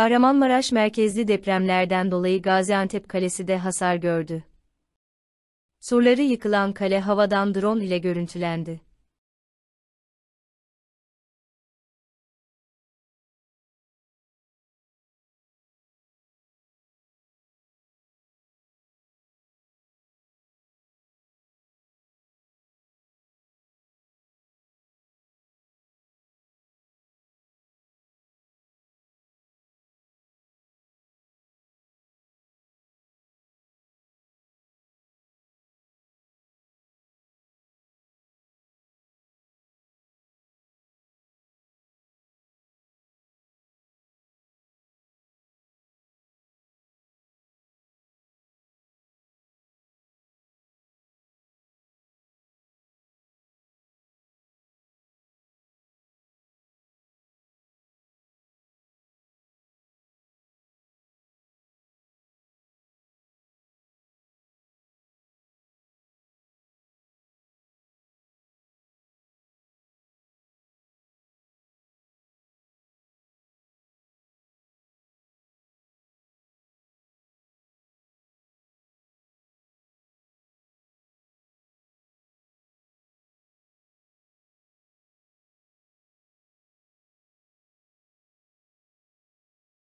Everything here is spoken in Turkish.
Kahramanmaraş merkezli depremlerden dolayı Gaziantep Kalesi de hasar gördü. Surları yıkılan kale havadan drone ile görüntülendi.